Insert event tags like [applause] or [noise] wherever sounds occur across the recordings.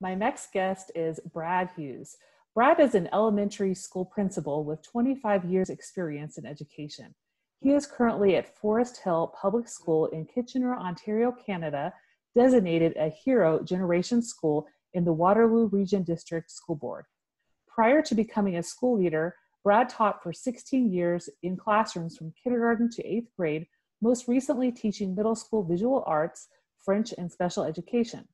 My next guest is Brad Hughes. Brad is an elementary school principal with 25 years experience in education. He is currently at Forest Hill Public School in Kitchener, Ontario, Canada, designated a Hero Generation School in the Waterloo Region District School Board. Prior to becoming a school leader, Brad taught for 16 years in classrooms from kindergarten to eighth grade, most recently teaching middle school visual arts, French, and special education.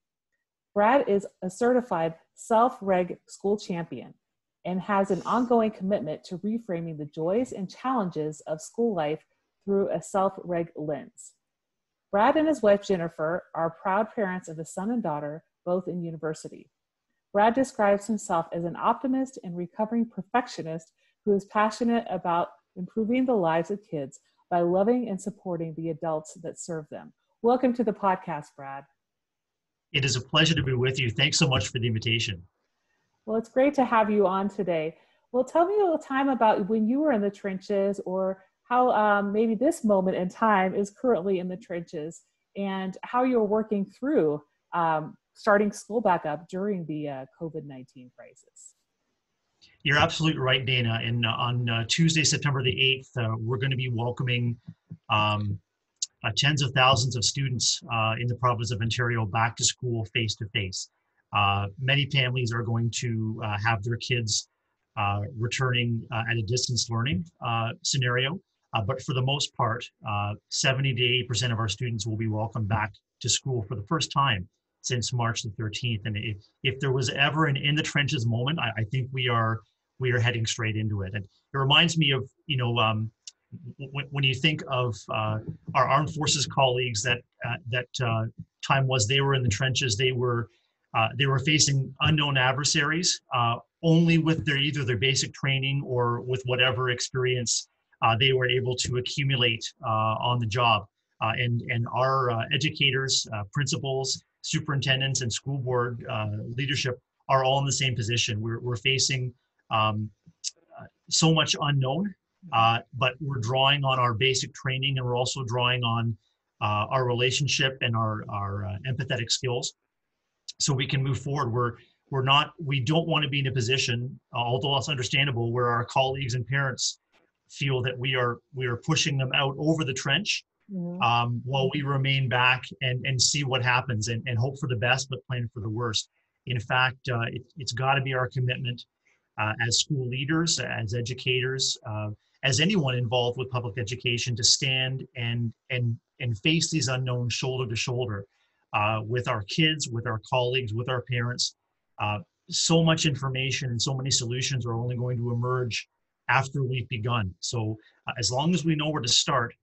Brad is a certified self-reg school champion and has an ongoing commitment to reframing the joys and challenges of school life through a self-reg lens. Brad and his wife Jennifer are proud parents of a son and daughter, both in university. Brad describes himself as an optimist and recovering perfectionist who is passionate about improving the lives of kids by loving and supporting the adults that serve them. Welcome to the podcast, Brad. It is a pleasure to be with you. Thanks so much for the invitation. Well, it's great to have you on today. Well, tell me a little time about when you were in the trenches or how um, maybe this moment in time is currently in the trenches and how you're working through um, starting school back up during the uh, COVID 19 crisis. You're absolutely right, Dana. And uh, on uh, Tuesday, September the 8th, uh, we're going to be welcoming um, uh, tens of thousands of students uh, in the province of Ontario back to school face to face. Many families are going to uh, have their kids uh, returning uh, at a distance learning scenario. but for the most part, 70 to 80% of our students will be welcomed back to school for the first time since March the 13th. And if, if there was ever an in the trenches moment, I, I think we are we are heading straight into it. And it reminds me of you know um, when, you think of uh, our armed forces colleagues that uh, that uh, time was they were in the trenches. They were uh, they were facing unknown adversaries uh, only with their either their basic training or with whatever experience uh, they were able to accumulate on the job. And and our educators principals superintendents and school board leadership are all in the same position. We're, we're facing um, so much unknown uh, but we're drawing on our basic training and we're also drawing on uh, our relationship and our, our uh, empathetic skills so we can move forward. We're, we're not, we don't want to be in a position, although it's understandable, where our colleagues and parents feel that we are, we are pushing them out over the trench mm-hmm. um, while we remain back and, and see what happens and, and hope for the best, but plan for the worst. In fact, uh, it, has got to be our commitment uh, as school leaders, as educators, uh, as anyone involved with public education to stand and and and face these unknowns shoulder to shoulder uh, with our kids, with our colleagues, with our parents. Uh, so much information and so many solutions are only going to emerge after we've begun. So uh, as long as we know where to start,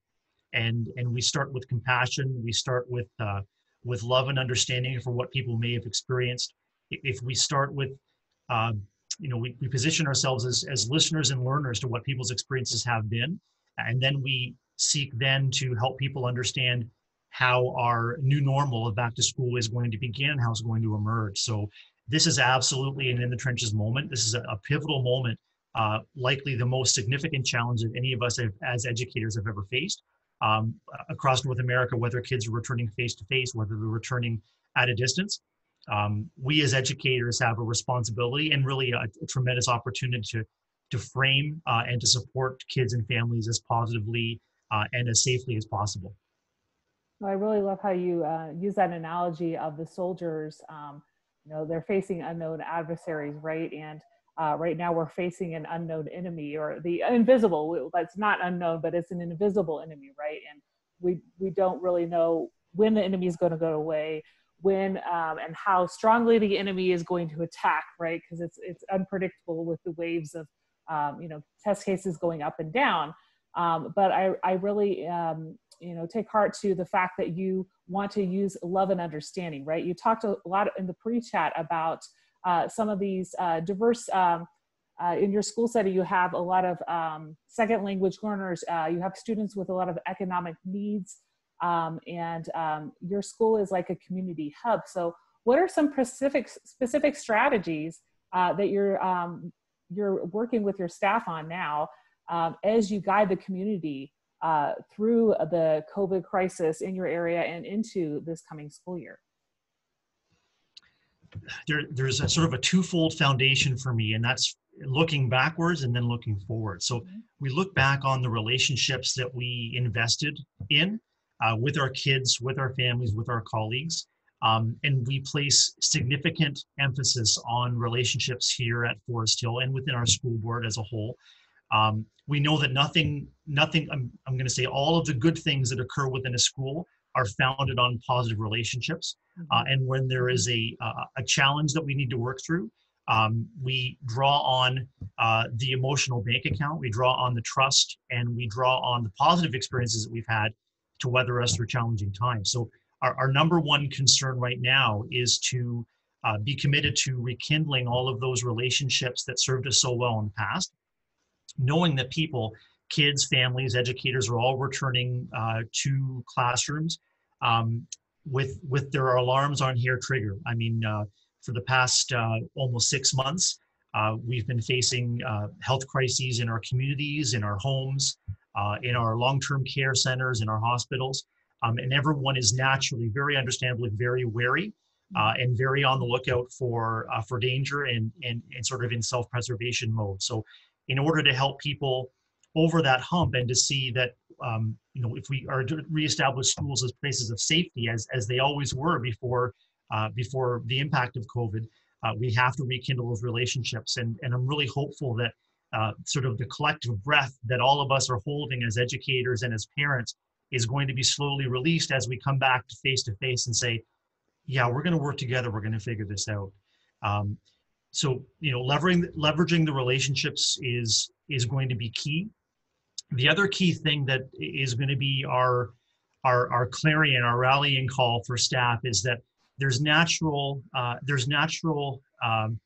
and and we start with compassion, we start with uh, with love and understanding for what people may have experienced. If we start with um, you know we, we position ourselves as, as listeners and learners to what people's experiences have been. And then we seek then to help people understand how our new normal of back to school is going to begin how it's going to emerge. So this is absolutely an in the trenches moment. This is a, a pivotal moment uh, likely the most significant challenge that any of us have, as educators have ever faced um, across north america whether kids are returning face to face whether they're returning at a distance um, we as educators have a responsibility and really a, a tremendous opportunity to to frame uh, and to support kids and families as positively uh, and as safely as possible. I really love how you uh, use that analogy of the soldiers. Um, you know, they're facing unknown adversaries, right? And uh, right now we're facing an unknown enemy or the invisible. That's not unknown, but it's an invisible enemy, right? And we we don't really know when the enemy is going to go away when um, and how strongly the enemy is going to attack, right? Because it's it's unpredictable with the waves of um, you know test cases going up and down. Um, but I I really um, you know take heart to the fact that you want to use love and understanding, right? You talked a lot in the pre-chat about uh, some of these uh, diverse. Um, uh, in your school setting, you have a lot of um, second language learners. Uh, you have students with a lot of economic needs um, and um, your school is like a community hub. So, what are some specific specific strategies uh, that you're um, you're working with your staff on now um, as you guide the community uh, through the COVID crisis in your area and into this coming school year? there, there's a sort of a twofold foundation for me, and that's looking backwards and then looking forward. So Mhm. we look back on the relationships that we invested in uh, with our kids, with our families, with our colleagues. Um, and we place significant emphasis on relationships here at Forest Hill and within our school board as a whole. Um, we know that nothing, nothing, I'm, I'm going to say all of the good things that occur within a school are founded on positive relationships. Uh, and when there is a, uh, a challenge that we need to work through, um, we draw on uh, the emotional bank account, we draw on the trust, and we draw on the positive experiences that we've had to weather us through challenging times. So, our, our number one concern right now is to uh, be committed to rekindling all of those relationships that served us so well in the past, knowing that people, kids, families, educators are all returning uh, to classrooms um, with with their alarms on here trigger. I mean, uh, for the past uh, almost six months, uh, we've been facing uh, health crises in our communities, in our homes, uh, in our long-term care centers, in our hospitals, um, and everyone is naturally, very understandably, very wary uh, and very on the lookout for uh, for danger and, and and sort of in self-preservation mode. So, in order to help people over that hump and to see that um, you know if we are to reestablish schools as places of safety as as they always were before uh, before the impact of COVID, uh, we have to rekindle those relationships. And and I'm really hopeful that uh, sort of the collective breath that all of us are holding as educators and as parents is going to be slowly released as we come back to face to face and say, yeah, we're going to work together. We're going to figure this out. Um, so you know, leveraging leveraging the relationships is is going to be key. The other key thing that is going to be our our our clarion, our rallying call for staff is that there's natural uh, there's natural um,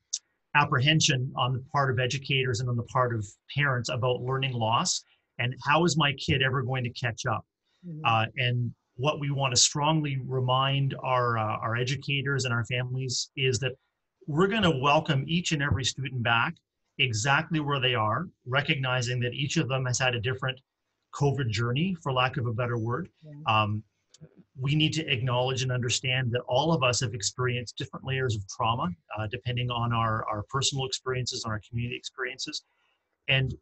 apprehension on the part of educators and on the part of parents about learning loss and how is my kid ever going to catch up Mhm. uh, and what we want to strongly remind our uh, our educators and our families is that we're going to welcome each and every student back exactly where they are, recognizing that each of them has had a different COVID journey, for lack of a better word. Yeah. Um, we need to acknowledge and understand that all of us have experienced different layers of trauma, uh, depending on our, our personal experiences, on our community experiences. And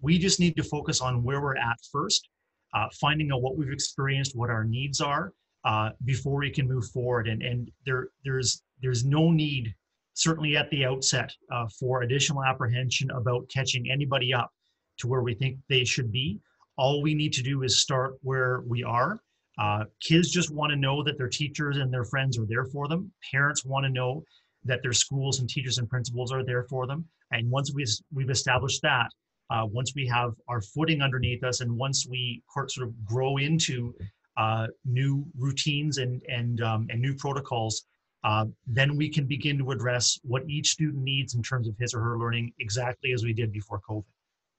we just need to focus on where we're at first, uh, finding out what we've experienced, what our needs are, uh, before we can move forward. And, and there, there's, there's no need, certainly at the outset, uh, for additional apprehension about catching anybody up to where we think they should be. All we need to do is start where we are. Uh, kids just want to know that their teachers and their friends are there for them. Parents want to know that their schools and teachers and principals are there for them. And once we, we've established that, uh, once we have our footing underneath us, and once we sort of grow into uh, new routines and and um, and new protocols, uh, then we can begin to address what each student needs in terms of his or her learning, exactly as we did before COVID.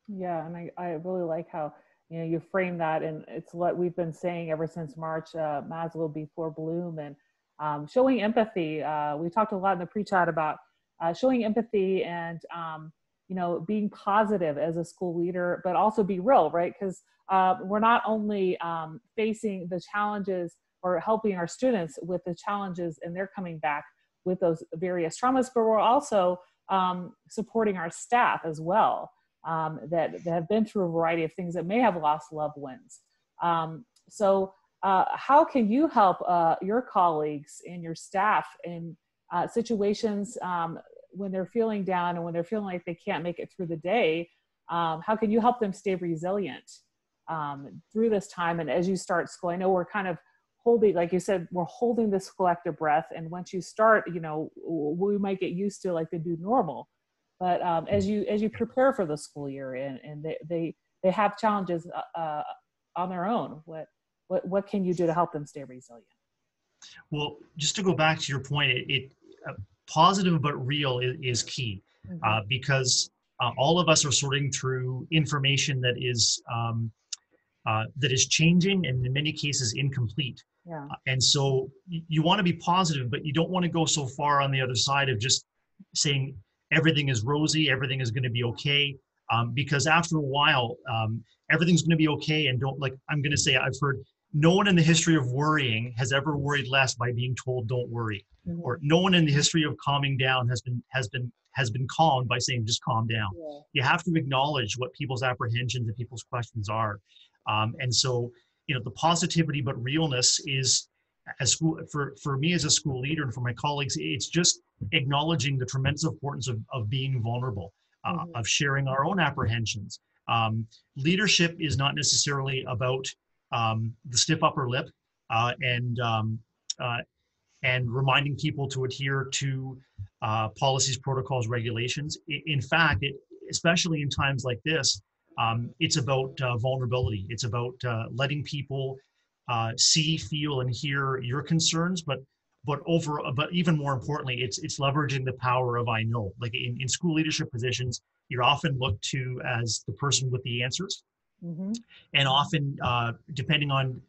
Yeah, and I, I really like how you know you frame that, and it's what we've been saying ever since March, uh, Maslow before Bloom, and um, showing empathy. Uh, we talked a lot in the pre-chat about uh, showing empathy and um, you know being positive as a school leader, but also be real, right? Because uh, we're not only um, facing the challenges or helping our students with the challenges, and they're coming back with those various traumas, but we're also um, supporting our staff as well um, that, that have been through a variety of things that may have lost loved ones. Um, so, uh, how can you help uh, your colleagues and your staff in uh, situations um, when they're feeling down and when they're feeling like they can't make it through the day? Um, how can you help them stay resilient um, through this time? And as you start school, I know we're kind of holding, like you said, we're holding this collective breath. And once you start, you know, we might get used to like the new normal but um, as you as you prepare for the school year and, and they, they they have challenges uh, on their own what what what can you do to help them stay resilient? Well, just to go back to your point, it, it uh, positive but real is, is key uh, because uh, all of us are sorting through information that is um, uh, that is changing and in many cases incomplete. yeah. Uh, and so y- you want to be positive, but you don't want to go so far on the other side of just saying everything is rosy, everything is going to be okay. Um, because after a while, um, everything's going to be okay. And don't like, I'm going to say, I've heard no one in the history of worrying has ever worried less by being told, don't worry. mm-hmm. or no one in the history of calming down has been has been has been calmed by saying just calm down yeah. you have to acknowledge what people's apprehensions and people's questions are um, and so you know the positivity but realness is as school for for me as a school leader and for my colleagues it's just acknowledging the tremendous importance of, of being vulnerable uh, mm-hmm. of sharing our own apprehensions um, leadership is not necessarily about um, the stiff upper lip uh, and um, uh, and reminding people to adhere to uh, policies, protocols, regulations. In fact, it, especially in times like this, um, it's about uh, vulnerability. It's about uh, letting people uh, see, feel, and hear your concerns, but but over but even more importantly it's it's leveraging the power of i know. Like in, in school leadership positions you're often looked to as the person with the answers. Mm-hmm. and often uh, depending on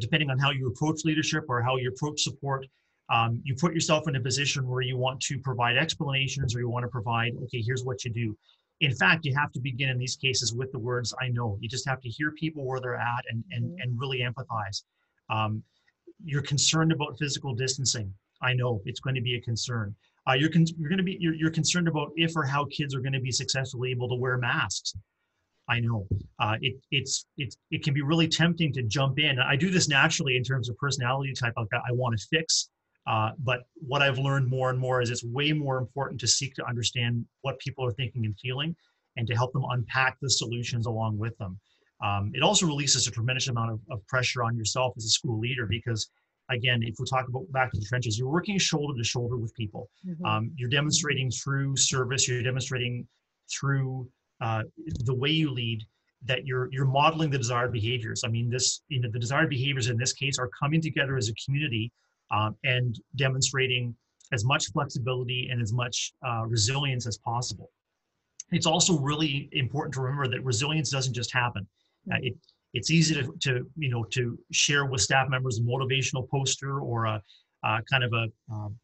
depending on how you approach leadership or how you approach support um, you put yourself in a position where you want to provide explanations or you want to provide okay here's what you do in fact you have to begin in these cases with the words i know you just have to hear people where they're at and and, mm-hmm. and really empathize um, you're concerned about physical distancing i know it's going to be a concern uh, you're, con- you're going to be you're, you're concerned about if or how kids are going to be successfully able to wear masks I know uh, it, it's it's it can be really tempting to jump in. I do this naturally in terms of personality type. Like I want to fix, uh, but what I've learned more and more is it's way more important to seek to understand what people are thinking and feeling, and to help them unpack the solutions along with them. Um, it also releases a tremendous amount of, of pressure on yourself as a school leader because again, if we talk about back to the trenches, you're working shoulder to shoulder with people. Mm-hmm. Um, you're demonstrating through service. You're demonstrating through uh, the way you lead that you're you're modeling the desired behaviors. I mean, this you know the desired behaviors in this case are coming together as a community um, and demonstrating as much flexibility and as much uh, resilience as possible. It's also really important to remember that resilience doesn't just happen. Uh, it, it's easy to, to you know to share with staff members a motivational poster or a, kind of a um,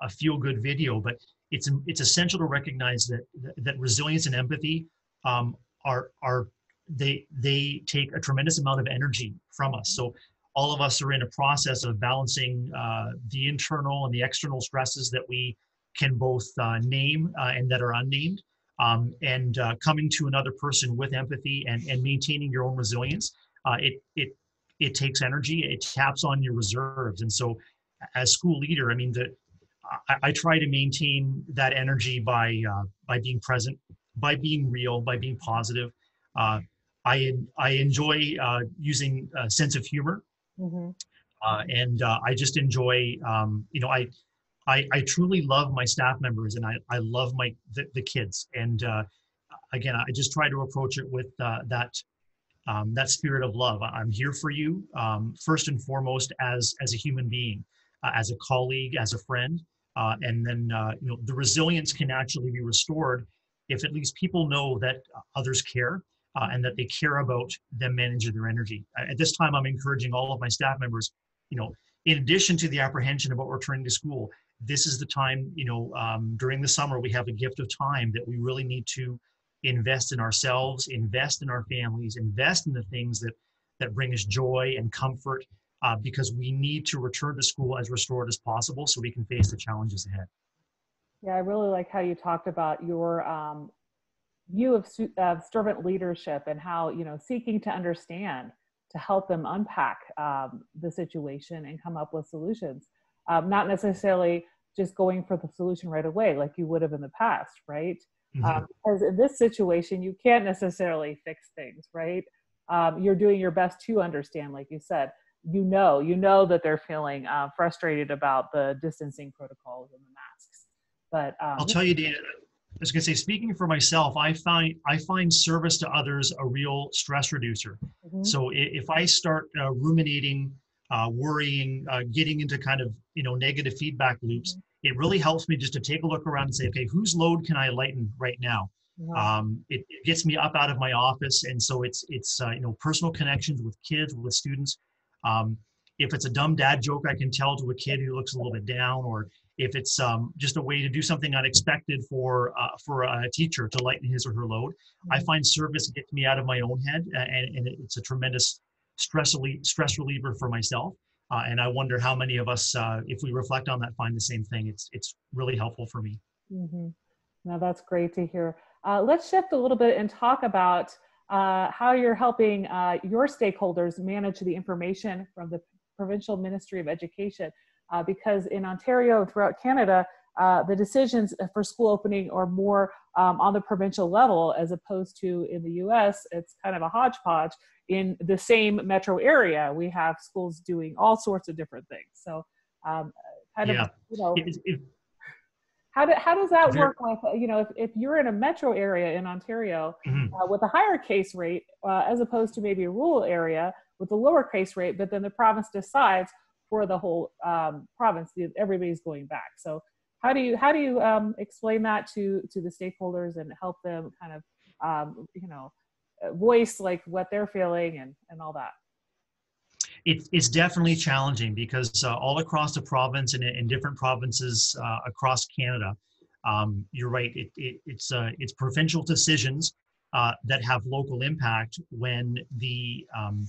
a feel good video, but it's it's essential to recognize that that resilience and empathy um, are are they they take a tremendous amount of energy from us. So all of us are in a process of balancing uh, the internal and the external stresses that we can both uh, name uh, and that are unnamed. Um, and uh, coming to another person with empathy and, and maintaining your own resilience, uh, it, it, it takes energy, it taps on your reserves. And so as school leader, I mean, the, I, I try to maintain that energy by, uh, by being present, by being real, by being positive. I, I enjoy using a sense of humor Mm-hmm. Uh, and uh, I just enjoy, um, you know, I, I, I truly love my staff members and I, I love my the, the kids. And uh, again, I just try to approach it with uh, that um, that spirit of love. I'm here for you um, first and foremost as as a human being, uh, as a colleague, as a friend, uh, and then you know the resilience can actually be restored if at least people know that others care uh, and that they care about them managing their energy. At this time, I'm encouraging all of my staff members, you know, in addition to the apprehension about returning to school, this is the time, you know, um, during the summer, we have a gift of time that we really need to invest in ourselves, invest in our families, invest in the things that, that bring us joy and comfort, uh, because we need to return to school as restored as possible so we can face the challenges ahead. Yeah, I really like how you talked about your um, view of, of servant leadership and how you know seeking to understand to help them unpack um, the situation and come up with solutions. Um, not necessarily just going for the solution right away like you would have in the past right? Mm-hmm. um, because in this situation you can't necessarily fix things right? Um, you're doing your best to understand like you said. You know you know that they're feeling uh, frustrated about the distancing protocols and the masks. But um, i'll tell you dana was going to say, speaking for myself, I find I find service to others a real stress reducer. Mm-hmm. So if I start uh, ruminating, uh, worrying, uh, getting into kind of you know negative feedback loops, mm-hmm. it really helps me just to take a look around and say, okay, whose load can I lighten right now? Um, it, it, gets me up out of my office, and so it's it's uh, you know personal connections with kids, with students. Um, if it's a dumb dad joke I can tell to a kid who looks a little bit down, or if it's um, just a way to do something unexpected for uh, for a teacher to lighten his or her load. Mm-hmm. I find service gets me out of my own head, and, and it's a tremendous stress relief, stress reliever for myself. Uh, and I wonder how many of us, uh, if we reflect on that, find the same thing. It's it's really helpful for me. Mm-hmm. Now that's great to hear. Uh, let's shift a little bit and talk about uh, how you're helping uh, your stakeholders manage the information from the provincial Ministry of Education. Uh, because in Ontario and throughout Canada, uh, the decisions for school opening are more um, on the provincial level as opposed to in the US, it's kind of a hodgepodge. In the same metro area, we have schools doing all sorts of different things. So, um, kind yeah. of, you know. It, it, how, do, how does that work with, you know, if, if you're in a metro area in Ontario mm-hmm. uh, with a higher case rate uh, as opposed to maybe a rural area with the lower case rate, but then the province decides for the whole um, province, everybody's going back. So how do you how do you um, explain that to to the stakeholders and help them kind of um, you know voice like what they're feeling and and all that? It, it's definitely challenging because uh, all across the province and in different provinces uh, across Canada, um, you're right. It, it, it's uh, it's provincial decisions uh, that have local impact when the um,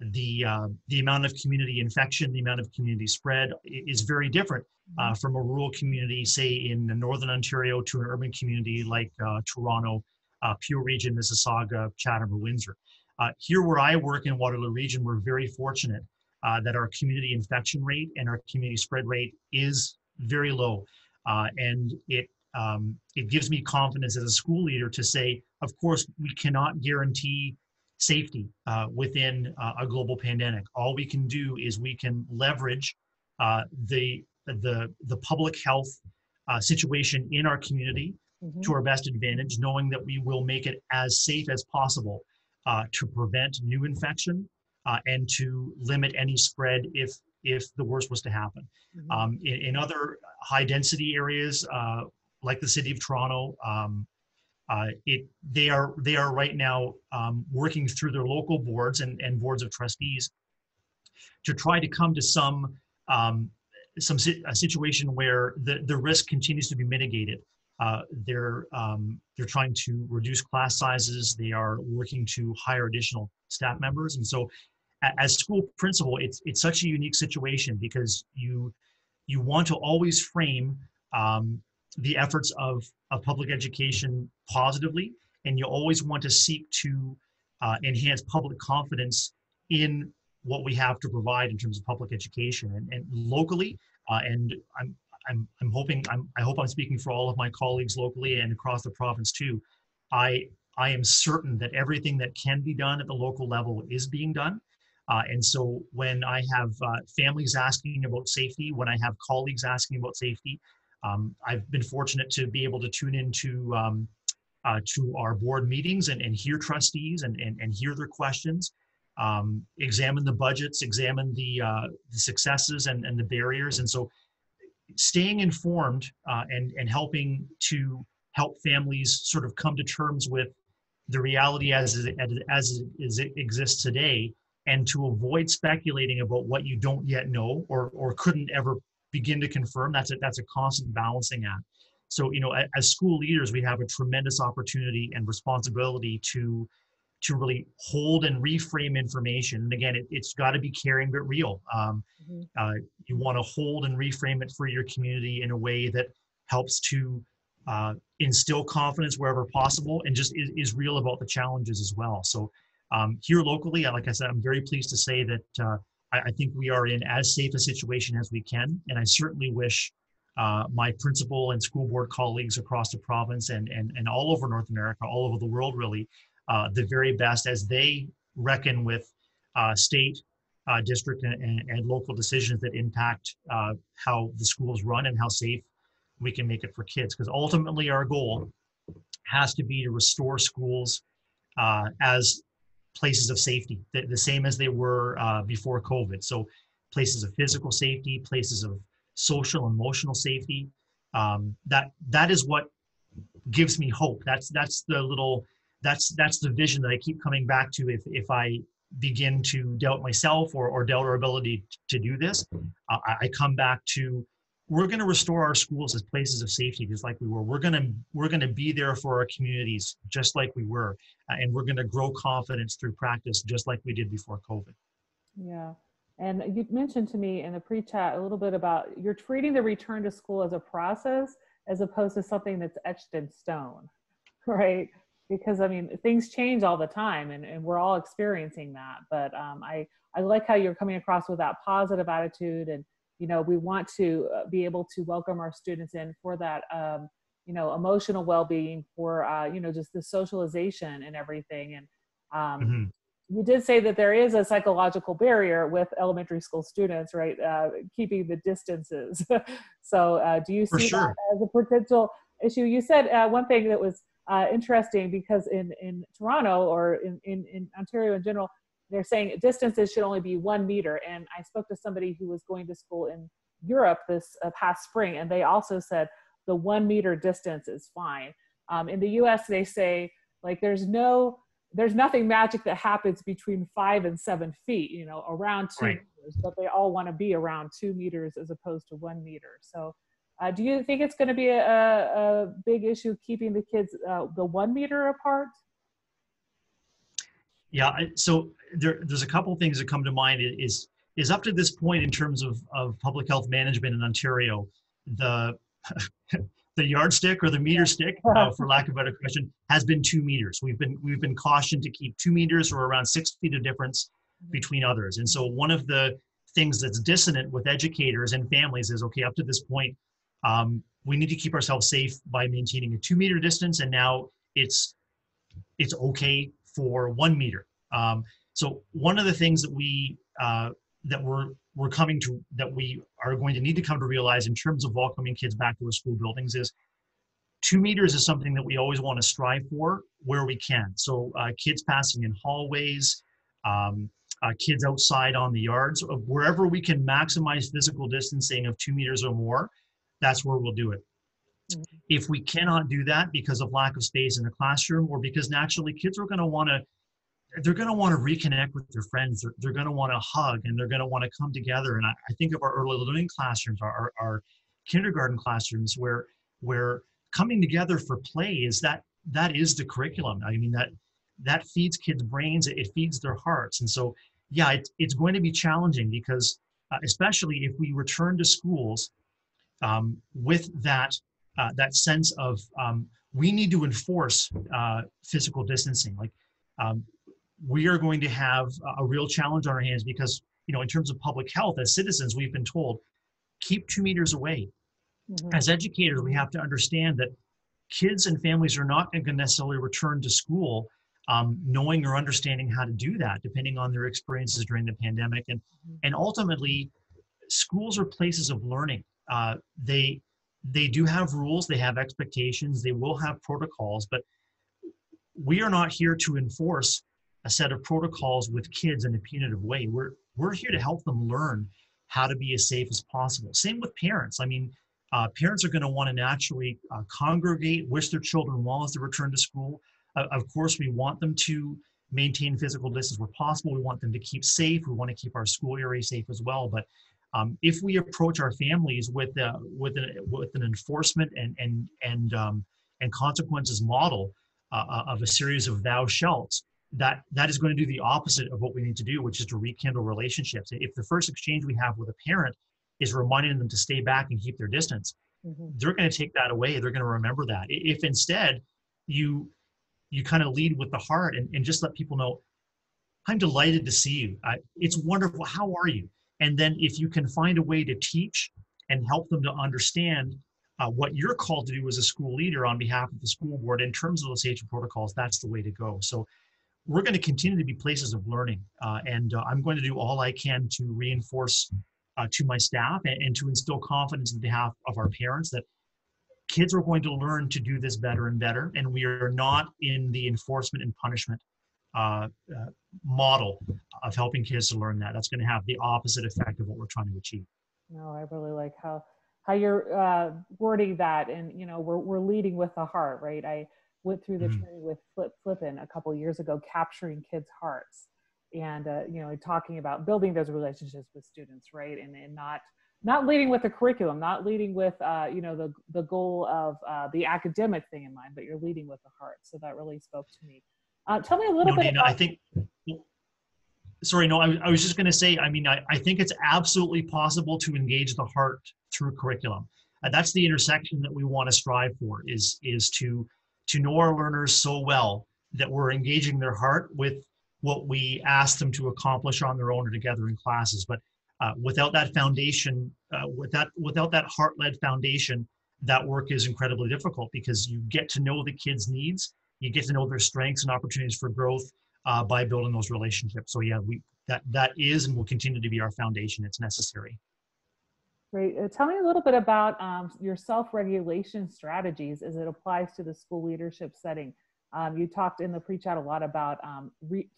the uh, the amount of community infection, the amount of community spread is very different uh, mm-hmm. from a rural community, say in northern Ontario, to an urban community like uh, Toronto, uh, Peel Region, Mississauga, Chatham, or Windsor. Uh, here, where I work in Waterloo Region, we're very fortunate uh, that our community infection rate and our community spread rate is very low, and it um, it gives me confidence as a school leader to say, of course, we cannot guarantee safety uh, within uh, a global pandemic. All we can do is we can leverage uh, the, the, the public health uh, situation in our community mm-hmm. to our best advantage, knowing that we will make it as safe as possible uh, to prevent new infection uh, and to limit any spread if, if the worst was to happen. Mm-hmm. Um, in, in, other high density areas, like the city of Toronto, um, uh, it they are they are right now um, working through their local boards and, and boards of trustees to try to come to some um, some a situation where the, the risk continues to be mitigated. Uh, they're um, they're trying to reduce class sizes. They are working to hire additional staff members, and so as school principal, it's it's such a unique situation because you you want to always frame um, the efforts of, of public education positively, and you always want to seek to uh, enhance public confidence in what we have to provide in terms of public education and, and locally. Uh, and I'm, I'm, I'm hoping, I'm, I hope I'm speaking for all of my colleagues locally and across the province too. I, I am certain that everything that can be done at the local level is being done. Uh, and so when I have uh, families asking about safety, when I have colleagues asking about safety, um, I've been fortunate to be able to tune into um, uh, to our board meetings and, and hear trustees and, and, and hear their questions, um, examine the budgets, examine the, uh, the successes and, and the barriers. And so staying informed uh, and, and helping to help families sort of come to terms with the reality as it, as it exists today and to avoid speculating about what you don't yet know or, or couldn't ever begin to confirm that's a, that's a constant balancing act. So you know as school leaders we have a tremendous opportunity and responsibility to to really hold and reframe information. And again it, has got to be caring but real. Um, mm-hmm. uh, you want to hold and reframe it for your community in a way that helps to uh, instill confidence wherever possible and just is, is, real about the challenges as well. So um, here locally like i said i'm very pleased to say that uh, I, I, think we are in as safe a situation as we can. And I certainly wish uh, my principal and school board colleagues across the province and, and, and all over North America, all over the world really, uh, the very best as they reckon with uh, state, uh, district, and, and, and, local decisions that impact uh, how the schools run and how safe we can make it for kids. Because ultimately, our goal has to be to restore schools uh, as places of safety, the, the same as they were uh, before COVID. So places of physical safety, places of social, emotional safety. Um, that that is what gives me hope. That's that's the little that's that's the vision that I keep coming back to. If if I begin to doubt myself or, or doubt our ability to do this, uh, I, I come back to we're going to restore our schools as places of safety just like we were we're going to we're going to be there for our communities just like we were uh, and we're going to grow confidence through practice just like we did before covid yeah And you mentioned to me in the pre-chat a little bit about you're treating the return to school as a process as opposed to something that's etched in stone, [laughs] right? Because I mean, things change all the time and, and we're all experiencing that. But um, I, I like how you're coming across with that positive attitude and, you know, we want to uh, be able to welcome our students in for that, um, you know, emotional well-being for, uh, you know, just the socialization and everything. And um, mm-hmm you did say that there is a psychological barrier with elementary school students, right? Uh, keeping the distances. [laughs] so, uh, do you see sure. that as a potential issue? You said uh, one thing that was uh, interesting because in, in Toronto or in, in, in Ontario in general, they're saying distances should only be one meter. And I spoke to somebody who was going to school in Europe this uh, past spring, and they also said the one meter distance is fine. Um, in the US, they say like there's no there's nothing magic that happens between five and seven feet, you know, around two right. meters, but they all want to be around two meters as opposed to one meter. So, uh, do you think it's going to be a, a, big issue keeping the kids uh, the one meter apart? Yeah, so there, there's a couple things that come to mind. Is is up to this point in terms of, of public health management in Ontario, the [laughs] the yardstick or the meter stick, [laughs] uh, for lack of a better question, has been two meters. We've been we've been cautioned to keep two meters or around six feet of difference between others. And so one of the things that's dissonant with educators and families is okay. Up to this point, um, we need to keep ourselves safe by maintaining a two meter distance, and now it's it's okay for one meter. Um, so one of the things that we uh, that we're we're coming to that we are going to need to come to realize in terms of welcoming kids back to our school buildings is two meters is something that we always want to strive for where we can. So uh, kids passing in hallways, um, uh, kids outside on the yards, wherever we can maximize physical distancing of two meters or more, that's where we'll do it. If we cannot do that because of lack of space in the classroom or because naturally kids are going to want to they're going to want to reconnect with their friends. They're, they're going to want to hug and they're going to want to come together. And I, I think of our early learning classrooms, our, our, our, kindergarten classrooms, where where coming together for play is that that is the curriculum. I mean that that feeds kids' brains. It, feeds their hearts. And so, yeah, it, it's going to be challenging because, uh, especially if we return to schools um, with that uh, that sense of um, we need to enforce uh, physical distancing. Like um, we are going to have a real challenge on our hands because, you know, in terms of public health, as citizens, we've been told keep two meters away. Mm-hmm. As educators, we have to understand that kids and families are not going to necessarily return to school um, knowing or understanding how to do that, depending on their experiences during the pandemic. And, mm-hmm. and ultimately, schools are places of learning. Uh, they, they do have rules, they have expectations, they will have protocols, but we are not here to enforce a set of protocols with kids in a punitive way. We're we're here to help them learn how to be as safe as possible. Same with parents. I mean, uh, parents are going to want to naturally uh, congregate, wish their children well as they return to school. Uh, of course, we want them to maintain physical distance where possible. We want them to keep safe. We want to keep our school area safe as well. But um, if we approach our families with uh, with an, with an enforcement and and and um, and consequences model uh, uh, of a series of thou shalts, that that is going to do the opposite of what we need to do, which is to rekindle relationships. If the first exchange we have with a parent is reminding them to stay back and keep their distance, mm-hmm. they're going to take that away. They're going to remember that. If instead you you kind of lead with the heart and, and just let people know, I'm delighted to see you. I, it's wonderful. How are you? And then if you can find a way to teach and help them to understand uh, what you're called to do as a school leader on behalf of the school board in terms of the safety protocols, that's the way to go. So we're going to continue to be places of learning. Uh, and uh, I'm going to do all I can to reinforce uh, to my staff and, and, to instill confidence in behalf of our parents that kids are going to learn to do this better and better. And we are not in the enforcement and punishment uh, uh, model of helping kids to learn that. That's going to have the opposite effect of what we're trying to achieve. No, I really like how how you're uh, wording that, and you know, we're we're leading with the heart, right? I went through the mm-hmm. training with Flip Flippen a couple years ago, capturing kids' hearts, and uh, you know, talking about building those relationships with students, right, and and not not leading with the curriculum, not leading with uh, you know the the goal of uh, the academic thing in mind, but you're leading with the heart. So that really spoke to me. Uh, tell me a little no, bit. Nina, about- I think. sorry, no, I, I was just going to say, I mean, I, I think it's absolutely possible to engage the heart through curriculum. And that's the intersection that we want to strive for is, is to, to know our learners so well that we're engaging their heart with what we ask them to accomplish on their own or together in classes. But uh, without that foundation, uh, without, without that heart-led foundation, that work is incredibly difficult because you get to know the kids' needs, you get to know their strengths and opportunities for growth, uh, by building those relationships. So yeah, we that that is and will continue to be our foundation. It's necessary. Great. Uh, tell me a little bit about um, your self-regulation strategies as it applies to the school leadership setting. Um, you talked in the pre-chat a lot about um,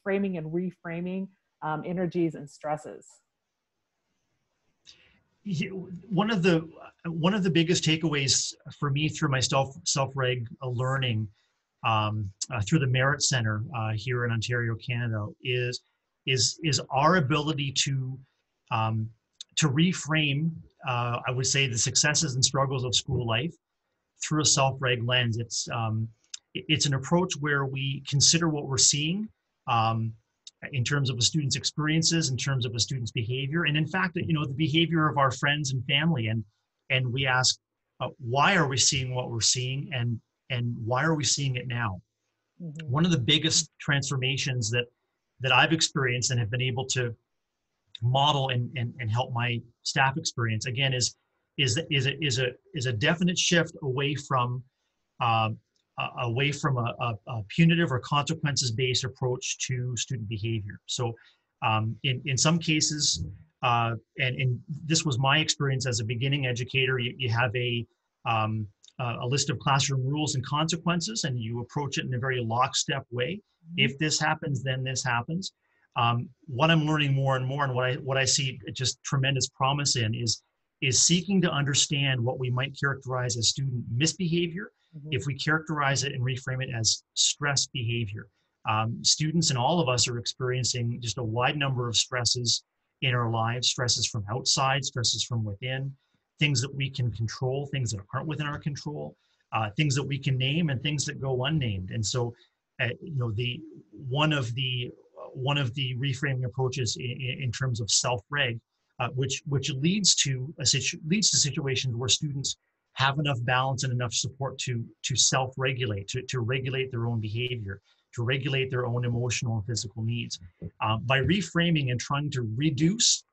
framing and reframing um, energies and stresses. One of the one of the biggest takeaways for me through my self self reg learning um, uh, through the MEHRIT Center uh, here in Ontario, Canada, is is is our ability to um, to reframe, uh, I would say, the successes and struggles of school life through a self-reg lens. It's um, it's an approach where we consider what we're seeing um, in terms of a student's experiences, in terms of a student's behavior, and in fact, you know, the behavior of our friends and family, and and we ask, uh, why are we seeing what we're seeing, and and why are we seeing it now? Mm-hmm. One of the biggest transformations that that I've experienced and have been able to model and, and, and help my staff experience again is is is a, is a is a definite shift away from uh, away from a, a, a, punitive or consequences based approach to student behavior. So um, in in some cases, uh, and, and this was my experience as a beginning educator, you, you have a um, uh, a list of classroom rules and consequences, and you approach it in a very lockstep way. Mm-hmm. If this happens, then this happens. Um, what I'm learning more and more, and what I what I see just tremendous promise in is is seeking to understand what we might characterize as student misbehavior. Mm-hmm. If we characterize it and reframe it as stress behavior, um, students and all of us are experiencing just a wide number of stresses in our lives stresses from outside, stresses from within things that we can control, things that aren't within our control, uh, things that we can name, and things that go unnamed. And so, uh, you know, the one of the one of the reframing approaches in, in terms of self-reg, uh, which which leads to a situ- leads to situations where students have enough balance and enough support to to self-regulate, to, to regulate their own behavior, to regulate their own emotional and physical needs. Uh, by reframing and trying to reduce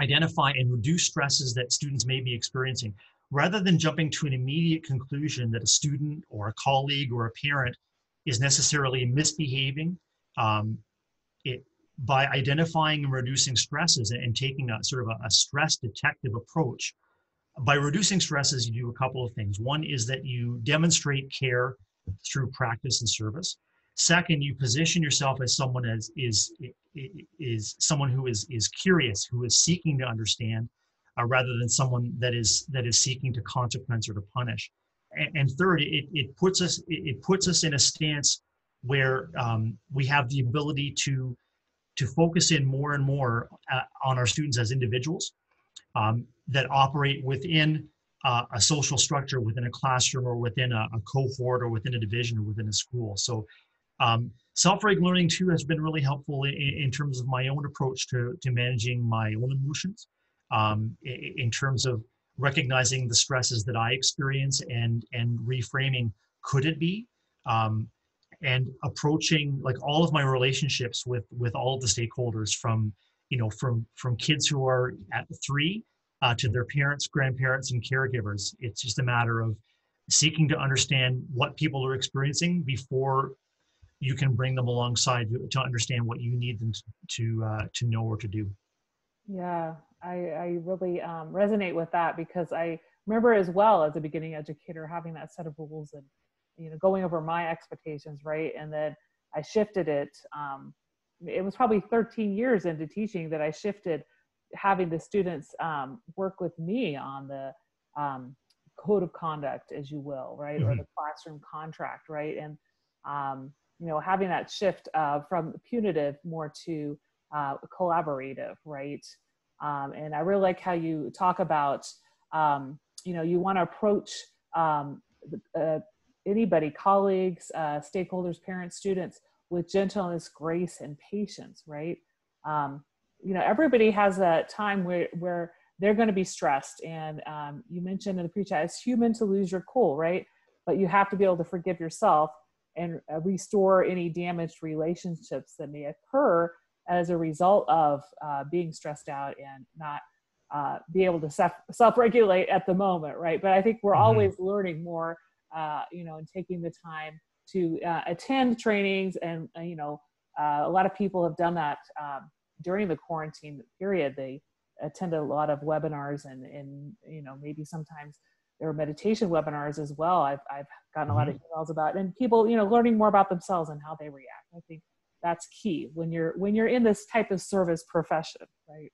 identify and reduce stresses that students may be experiencing rather than jumping to an immediate conclusion that a student or a colleague or a parent is necessarily misbehaving um, it, by identifying and reducing stresses and, and taking a sort of a, a, stress detective approach by reducing stresses you do a couple of things. One is that you demonstrate care through practice and service Second, you position yourself as someone as is is someone who is is curious, who is seeking to understand, uh, rather than someone that is that is seeking to consequence or to punish. And, and third, it, it puts us it puts us in a stance where um, we have the ability to to focus in more and more uh, on our students as individuals um, that operate within uh, a social structure, within a classroom, or within a, a cohort, or within a division, or within a school. So um, self-reg learning too has been really helpful in, in, terms of my own approach to, to managing my own emotions, um, in, in terms of recognizing the stresses that I experience and and reframing could it be, um, and approaching like all of my relationships with with all the stakeholders from you know from from kids who are at three uh, to their parents, grandparents, and caregivers. It's just a matter of seeking to understand what people are experiencing before you can bring them alongside to, to understand what you need them to to, uh, to know or to do. Yeah, I, I really um, resonate with that because I remember as well as a beginning educator having that set of rules and you know going over my expectations, right? And then I shifted it. Um, it was probably 13 years into teaching that I shifted having the students um, work with me on the um, code of conduct, as you will, right, mm-hmm. or the classroom contract, right, and um, you know having that shift uh, from punitive more to uh, collaborative right? Um, and i really like how you talk about um, you know you want to approach um, uh, anybody colleagues uh, stakeholders parents students with gentleness grace and patience right? Um, you know everybody has a time where where they're going to be stressed and um, you mentioned in the pre-chat it's human to lose your cool right? But you have to be able to forgive yourself and uh, restore any damaged relationships that may occur as a result of uh, being stressed out and not uh, be able to self self-regulate at the moment right but i think we're mm-hmm. always learning more uh, you know and taking the time to uh, attend trainings and uh, you know a lot of people have done that um, during the quarantine period they attend a lot of webinars and and you know maybe sometimes there are meditation webinars as well i've, I've gotten a lot of mm-hmm. emails about and people you know learning more about themselves and how they react i think that's key when you're when you're in this type of service profession right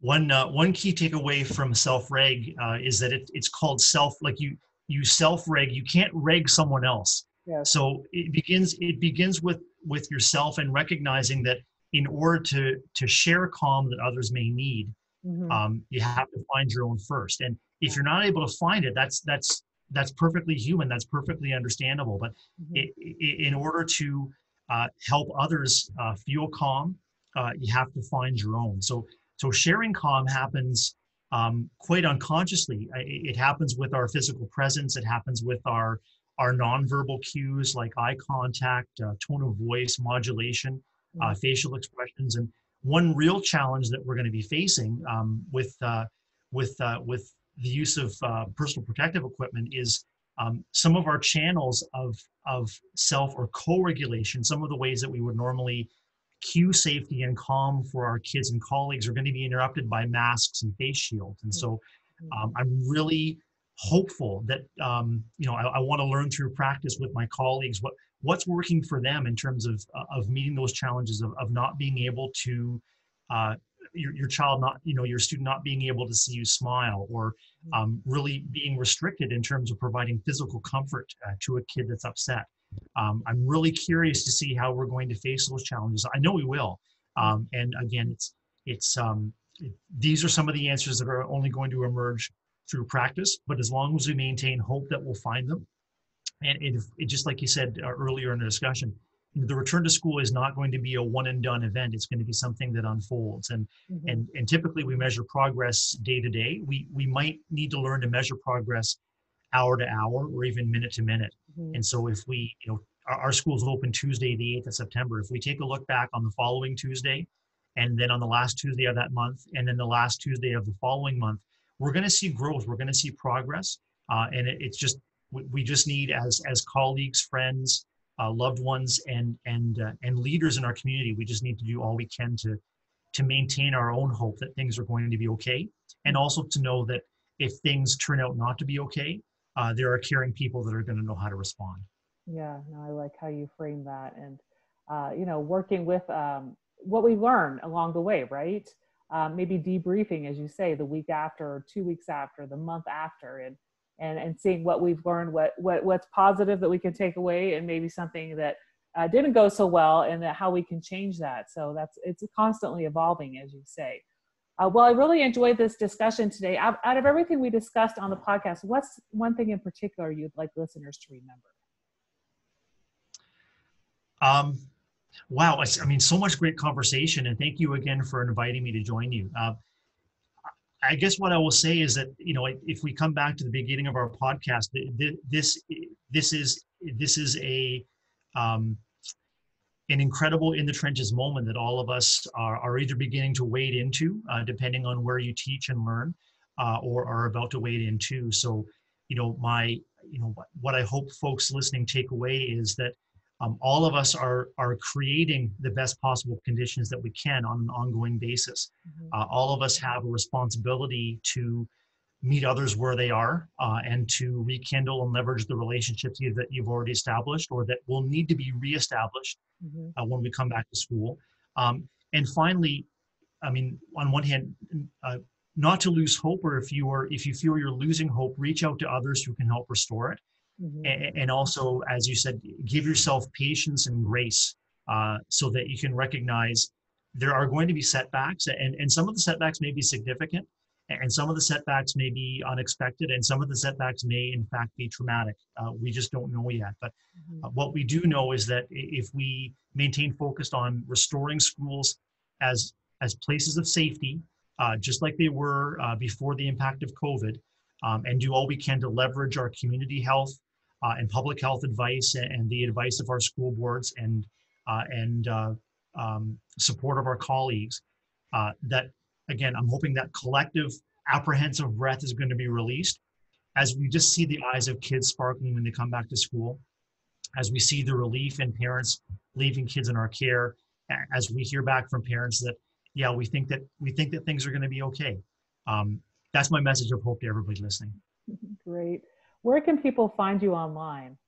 one uh, one key takeaway from self reg uh, is that it, it's called self like you you self reg you can't reg someone else yes. so it begins it begins with with yourself and recognizing that in order to to share calm that others may need mm-hmm. um, you have to find your own first and if you're not able to find it that's that's that's perfectly human that's perfectly understandable but mm-hmm. it, it, in order to uh, help others uh, feel calm uh, you have to find your own so so sharing calm happens um, quite unconsciously it, happens with our physical presence it happens with our our nonverbal cues like eye contact uh, tone of voice modulation uh, mm-hmm. facial expressions. And one real challenge that we're going to be facing um, with uh, with uh, with the use of uh, personal protective equipment is um, some of our channels of of self or co-regulation. Some of the ways that we would normally cue safety and calm for our kids and colleagues are going to be interrupted by masks and face shields. And so mm-hmm. um, I'm really hopeful that um, you know I, I want to learn through practice with my colleagues what what's working for them in terms of uh, of meeting those challenges of, of not being able to uh, your, your child not you know your student not being able to see you smile or mm-hmm. um, really being restricted in terms of providing physical comfort uh, to a kid that's upset. Um, i'm really curious to see how we're going to face those challenges. I know we will. Um, and again it's it's um, it, these are some of the answers that are only going to emerge through practice but as long as we maintain hope that we'll find them and it, it, just like you said uh, earlier in the discussion, the return to school is not going to be a one and done event. It's going to be something that unfolds. And mm-hmm. and and typically we measure progress day to day. We we might need to learn to measure progress hour to hour or even minute to minute. Mm-hmm. And so if we, you know, our, our school's open Tuesday, the 8th of September. If we take a look back on the following Tuesday, and then on the last Tuesday of that month, and then the last Tuesday of the following month, we're going to see growth. We're going to see progress. Uh, and it, it's just we just need as as colleagues friends uh, loved ones and and uh, and leaders in our community. We just need to do all we can to to maintain our own hope that things are going to be okay. And also to know that if things turn out not to be okay uh, there are caring people that are going to know how to respond. Yeah no, i like how you frame that. And uh, you know working with um, what we learn along the way right? Um, maybe debriefing as you say the week after or two weeks after the month after and and and seeing what we've learned, what what what's positive that we can take away, and maybe something that uh, didn't go so well, and that how we can change that. So that's it's constantly evolving, as you say. Uh, well, I really enjoyed this discussion today. Out, out of everything we discussed on the podcast, what's one thing in particular you'd like listeners to remember? Um, wow, I mean, so much great conversation, and thank you again for inviting me to join you. Uh, I guess what I will say is that you know if we come back to the beginning of our podcast, this this is this is a um, an incredible in the trenches moment that all of us are, are either beginning to wade into, uh, depending on where you teach and learn, uh, or are about to wade into. So, you know, my you know what I hope folks listening take away is that um, all of us are are creating the best possible conditions that we can on an ongoing basis. Mm-hmm. Uh, all of us have a responsibility to meet others where they are uh, and to rekindle and leverage the relationships that you've already established or that will need to be reestablished mm-hmm. uh, when we come back to school. Um, and finally, I mean, on one hand, uh, not to lose hope, or if you are if you feel you're losing hope, reach out to others who can help restore it. Mm-hmm. And, and, also, as you said, give yourself patience and grace uh, so that you can recognize there are going to be setbacks, and, and some of the setbacks may be significant. And some of the setbacks may be unexpected, and some of the setbacks may, in fact, be traumatic. Uh, we just don't know yet. But Mhm. uh, what we do know is that if we maintain focused on restoring schools as as places of safety, uh, just like they were uh, before the impact of COVID, um, and do all we can to leverage our community health uh, and public health advice and, and the advice of our school boards and uh, and uh, um, support of our colleagues. Uh, that again, I'm hoping that collective apprehensive breath is going to be released as we just see the eyes of kids sparkling when they come back to school, as we see the relief in parents leaving kids in our care, as we hear back from parents that, yeah, we think that we think that things are going to be okay. Um, that's my message of hope to everybody listening. Great. Where can people find you online?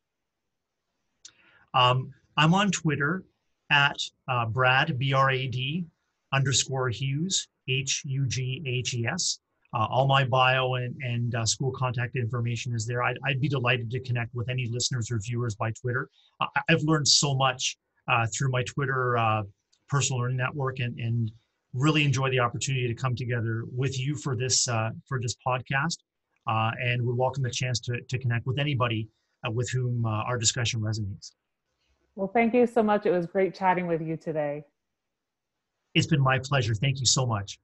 Um, I'm on Twitter at uh, Brad B R A D underscore Hughes H U G H E S. Uh, all my bio and, and uh, school contact information is there. I'd, I'd be delighted to connect with any listeners or viewers by Twitter. I, I've learned so much uh, through my Twitter uh, personal learning network and, and really enjoy the opportunity to come together with you for this uh, for this podcast. Uh, and we welcome the chance to, to connect with anybody uh, with whom uh, our discussion resonates. Well, thank you so much. It was great chatting with you today. It's been my pleasure. Thank you so much.